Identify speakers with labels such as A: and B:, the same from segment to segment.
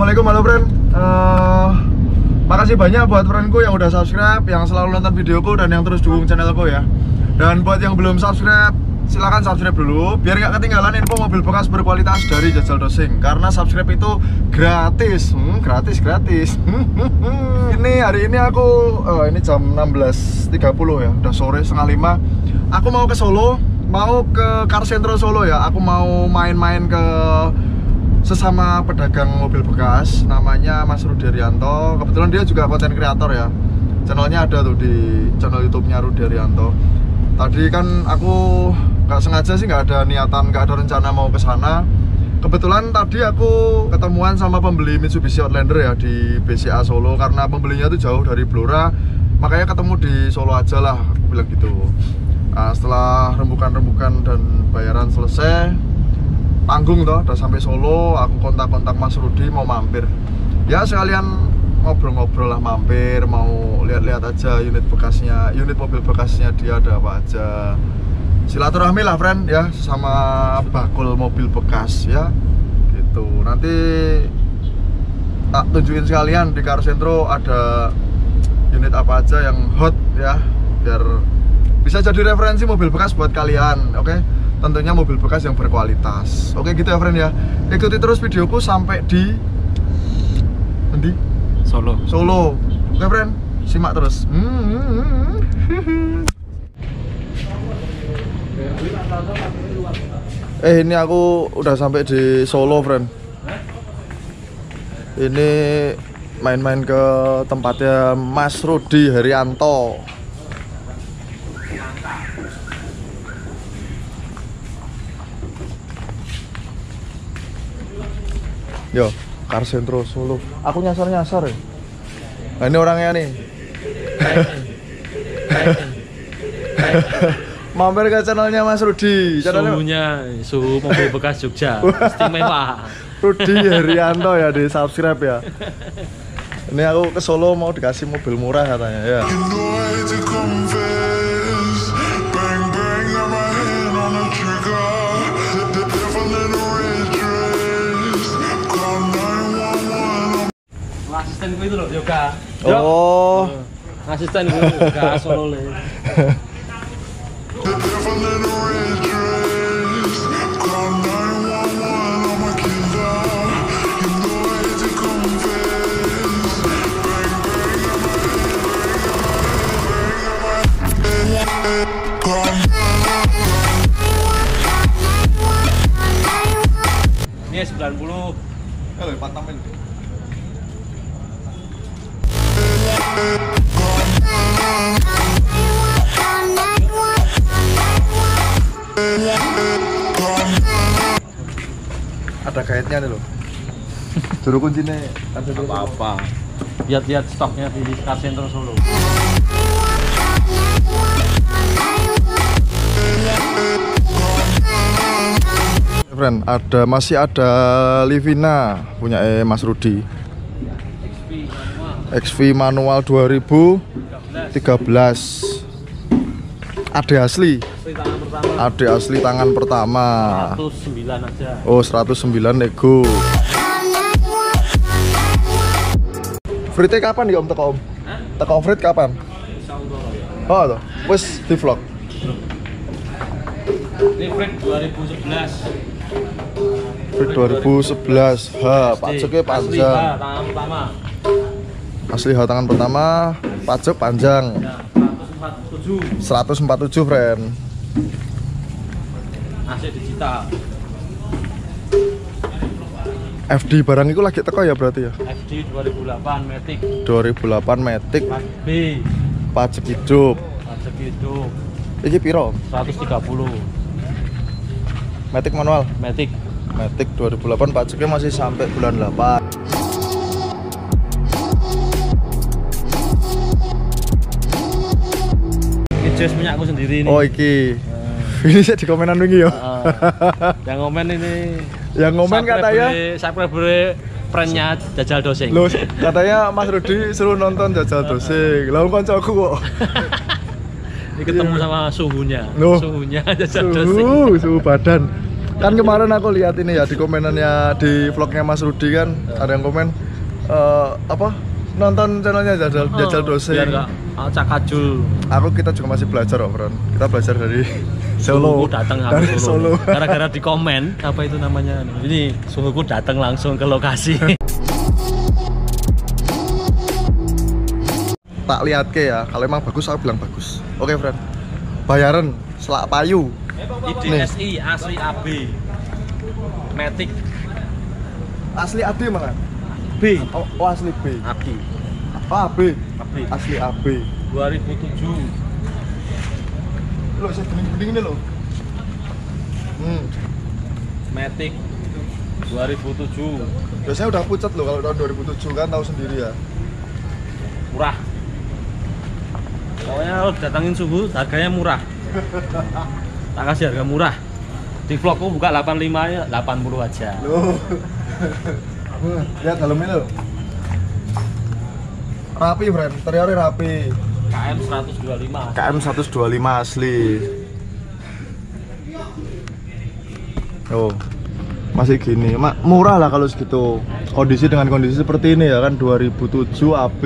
A: Assalamualaikum halo friend. Eh, Makasih banyak buat friendku yang udah subscribe Yang selalu nonton videoku dan yang terus dukung channelku ya. Dan buat yang belum subscribe Silahkan subscribe dulu Biar nggak ketinggalan info mobil bekas berkualitas dari Jajal Dosing Karena subscribe itu gratis. Hmm, Gratis, gratis. Ini hari ini aku oh, Ini jam 16.30 ya Udah sore setengah lima. Aku mau ke Solo Mau ke Car Centro Solo ya. Aku mau main-main ke sesama pedagang mobil bekas namanya Mas Rudi Arianto. Kebetulan dia juga konten kreator ya. Channelnya ada tuh di channel YouTube-nya Rudi Arianto. Tadi kan aku nggak sengaja sih nggak ada niatan nggak ada rencana mau ke sana. Kebetulan tadi aku ketemuan sama pembeli Mitsubishi Outlander ya di BCA Solo karena pembelinya tuh jauh dari Blora. Makanya ketemu di Solo aja lah aku bilang gitu. Nah, setelah rembukan-rembukan dan bayaran selesai tanggung toh udah sampai Solo aku kontak-kontak Mas Rudi mau mampir. Ya sekalian ngobrol-ngobrol lah mampir mau lihat-lihat aja unit bekasnya unit mobil bekasnya dia ada apa aja. Silaturahmi lah friend ya sama bakul mobil bekas ya. Gitu. Nanti tak tunjukin sekalian di Car Centro ada unit apa aja yang hot ya biar bisa jadi referensi mobil bekas buat kalian oke? okay? Tentunya mobil bekas yang berkualitas. Oke gitu ya friend ya. Ikuti terus videoku sampai di nanti
B: Solo.
A: Solo. Oke friend simak terus. Hmm. eh ini aku udah sampai di Solo friend. Ini main-main ke tempatnya Mas Rudi Herianto Yo, Car Centro Solo. Aku nyasar-nyasar ya. Nah, ini orangnya nih. Mampir ke channelnya Mas Rudi. Channelnya
B: Suhunya suhu mobil bekas Jogja. Istimewa.
A: Rudi Herianto ya di subscribe ya. Ini aku ke Solo mau dikasih mobil murah katanya ya.
C: 911.
B: Asistenku itu loh, Yoga.
A: Oh,
B: Asisten gue Yoga Solo
A: Ada kaitnya nih loh. Juru kuncinya ada di
B: Apa-apa. Lihat-lihat stoknya di Car Center Solo.
A: Friend, ada masih ada Livina punya eh Mas Rudi. XV manual 2013. Ade asli.
B: Asli.
A: Ade asli tangan pertama.
B: 109 aja.
A: Oh, 109 nego. Frite kapan nih Om teko Om?
B: Hah?
A: Teko Frit kapan?
B: Insyaallah ya.
A: Oh, tuh. Wes di vlog.
B: Ini Fred 2011.
A: Frit 2011. Ha, pajaknya
B: Asli,
A: panjang.
B: ha, tangan pertama.
A: Asli ha tangan pertama, pajak panjang.
B: Ya, 147.
A: 147, friend.
B: AC digital.
A: FD barang itu lagi teko ya berarti ya?
B: FD 2008 Matic
A: 2008 Matic
B: Plat B
A: pajak hidup.
B: pajak hidup
A: Iki piro?
B: 130
A: Matic manual.
B: Matic
A: Matic 2008 pajaknya masih sampai bulan 8.
B: ini punya aku sendiri nih
A: Oh iki. Ini saya di komenan wingi ya.
B: Ah, yang ngomen ini
A: Yang ngomen katanya
B: subscriber friendnya jajal dosing
A: Loh, katanya Mas Rudi suruh nonton jajal dosing. Lah kancaku kok.
B: Ini ketemu
A: Iya.
B: sama suhunya.
A: Loh.
B: Suhunya jajal.
A: Suhu, suhu badan. Kan kemarin aku lihat ini ya di komenannya di vlognya Mas Rudi kan ada yang komen eh, apa nonton channelnya jajal jajal dosing.
B: Biar nggak acak-acul.
A: Aku kita juga masih belajar, Om Ron. Kita belajar dari Solo.
B: Suhuku datang
A: dari
B: habis
A: Solo.
B: Solo. Gara-gara di komen apa itu namanya? Ini suhuku datang langsung ke lokasi.
A: tak lihat ke ya, kalau emang bagus aku bilang bagus. Oke, friend. Bayaran selak payu.
B: IDSI asli AB. Matic
A: Asli AB mana?
B: B.
A: Oh, oh, asli B.
B: AB.
A: Oh, AB.
B: AB.
A: Asli AB.
B: 2007.
A: Loh, saya bening-bening ini loh. Hmm.
B: Matic 2007.
A: Biasanya udah pucat loh kalau tahun 2007 kan tahu sendiri ya.
B: Murah. Pokoknya kalau datangin suhu harganya murah. Tak kasih harga murah. Di vlogku buka 85 ya 80 aja.
A: Loh. Lihat dalamnya loh. Rapi, friend. Interiornya rapi.
B: KM 125.
A: KM 125 asli. Oh. Masih gini. Murah lah kalau segitu. Kondisi dengan kondisi seperti ini ya kan 2007 AB.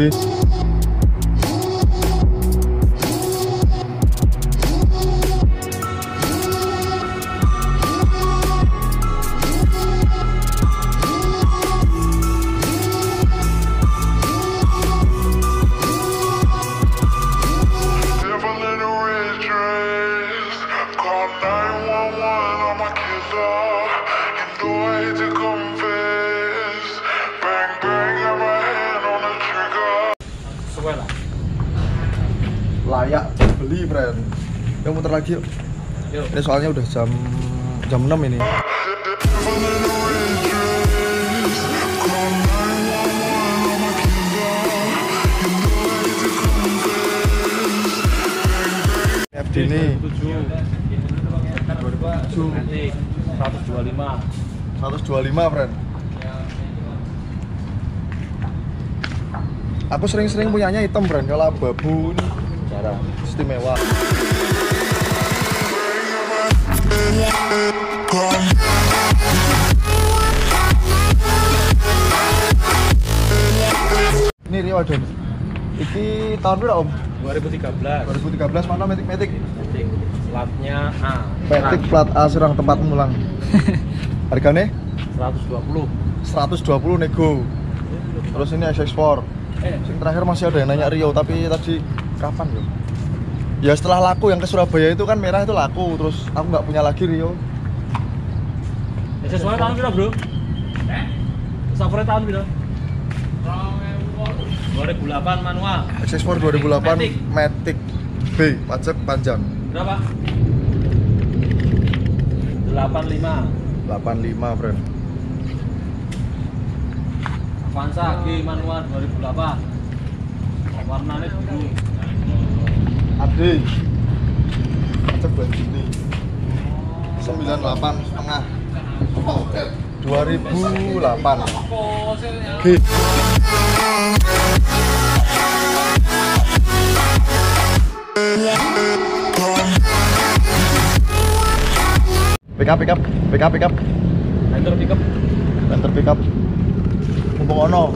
A: Layak beli, friend. Yang muter lagi yuk. Ini soalnya udah jam jam 6 ini.
C: Devil in a red dress. Call 911, I'm a killer. You know I hate to confess.
A: FD ini
B: 2007.
A: 2007
B: Matic 125.
A: 125, friend. Aku sering-sering punyanya hitam, friend. Kalau abu-abu ini
B: Jarang.
A: istimewa. Ini Rio Adon. Iki tahun berapa om?
B: 2013.
A: 2013 mana metik metik?
B: Matic platnya A.
A: Metik plat A serang tempat mulang. Harganya
B: 120.
A: 120 nego. Terus ini SX4.
B: Eh,
A: Yang terakhir masih ada yang nanya Rio, tapi tadi kapan ya? Ya setelah laku yang ke Surabaya itu kan merah itu laku, terus aku nggak punya lagi Rio.
B: ya sesuai tahun berapa, Bro? Sapore tahun berapa? 2008 manual.
A: SX4 2008
B: Matic.
A: Matic B, pajak panjang.
B: Berapa? 85.
A: 85, friend.
B: Avanza G manual 2008. Warnanya biru.
A: Pajak bulan Juni. 98 setengah. 2008. G. Pick up, pick up, pick up, pick up.
B: Enter pickup
A: Enter pick up. Mumpung ono.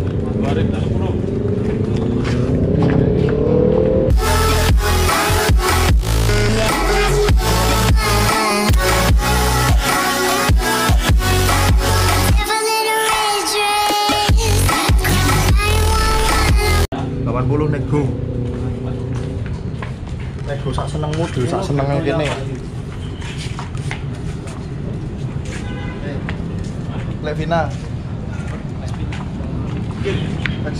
A: Levina.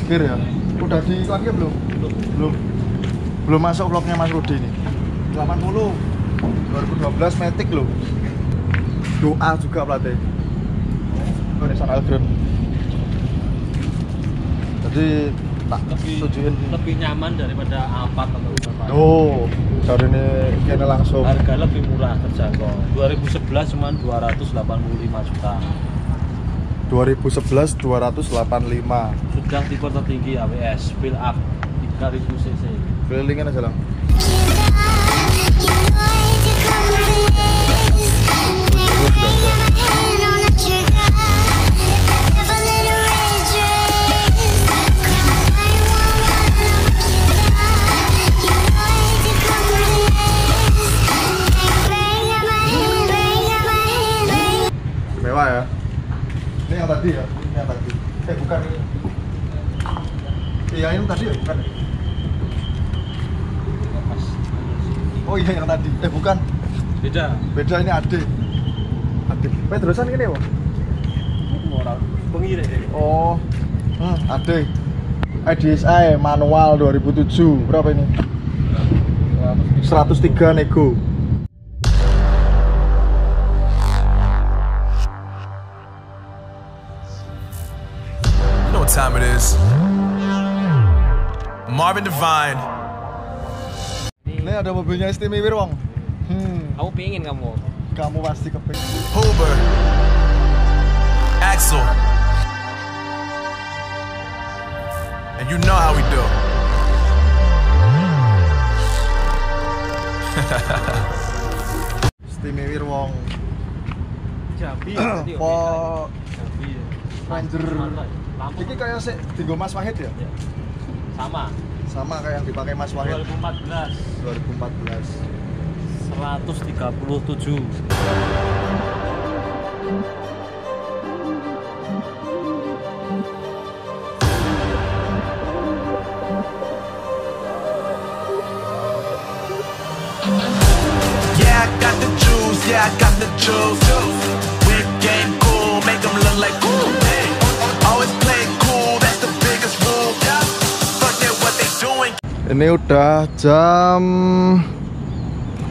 A: Gear ya. Udah di lagi belum? Belum. Belum masuk vlognya Mas Rudi ini. 80 2012 Matic loh. Doa juga pelatih. Oh, Nissan Algram. Jadi tak
B: Lebih
A: tujuin.
B: lebih nyaman daripada Alphard atau apa.
A: Oh, dari ini kene langsung.
B: Harga lebih murah terjangkau. 2011 cuma 285 juta.
A: 2011 285
B: sudah di kota tinggi AWS fill up 3000 cc.
A: Kelilingan aja lang
D: sudah
A: yang tadi. Eh bukan.
B: Beda.
A: Beda ini ade ade Pedrosan ini ya Pak?
B: orang pengira deh
A: oh. Hmm, ade EDSI manual 2007 berapa ini? 103 nego.
E: You know what time it is. Marvin Devine.
A: Ini ada mobilnya Istimi Wirwong hmm,
B: kamu pengen kamu
A: kamu pasti keping
E: Huber. Axel. And you know how we do.
A: Istimi Wirwong
B: Jambi
A: po
B: Jambi
A: Ranger.
B: Lampu
A: ini kayak sih tinggo Mas Wahid ya?
B: Sama
A: sama kayak yang dipakai Mas Wahid
B: 2014
A: 2014
B: 137
E: Yeah, I got the juice. Yeah, I got the juice.
A: Ini udah jam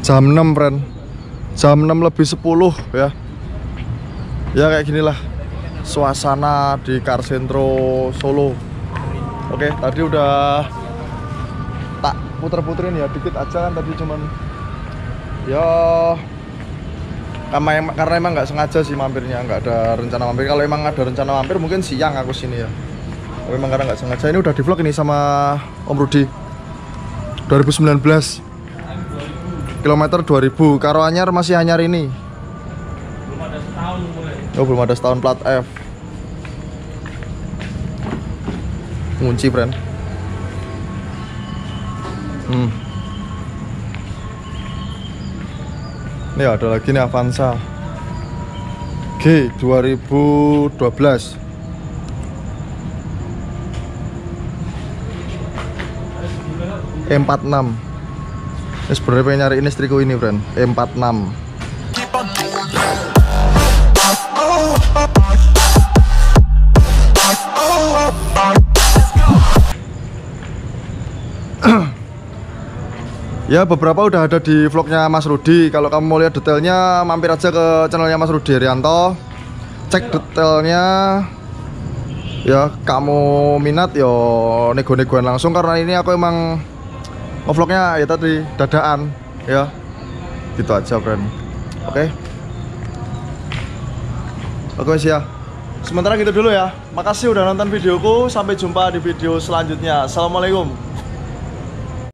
A: jam 6 friend Jam 6 lebih 10 ya. Ya kayak ginilah. Suasana di Car Centro Solo. Oke tadi udah Tak puter-puterin ya dikit aja kan tadi cuman. Ya karena emang, karena emang nggak sengaja sih mampirnya nggak ada rencana mampir. Kalau emang ada rencana mampir mungkin siang aku sini ya. Tapi emang karena nggak sengaja ini udah di vlog ini sama Om Rudi 2019 kilometer 2000 Karo Anyar masih Anyar ini.
B: Belum ada setahun mulai
A: oh belum ada setahun plat F. Ngunci friend. Hmm. ini ada lagi nih Avanza. G 2012 E46. Ini sebenarnya pengen nyariin istriku ini friend E46.
E: Keep on
A: Ya beberapa udah ada di vlognya Mas Rudi. Kalau kamu mau lihat detailnya mampir aja ke channelnya Mas Rudi Rianto Cek detailnya. Ya kamu minat yo nego-negoan langsung. Karena ini aku emang vlognya ya tadi dadaan ya. Gitu aja friend. Oke. Oke wes ya. Sementara gitu dulu ya. Makasih udah nonton videoku. Sampai jumpa di video selanjutnya. Assalamualaikum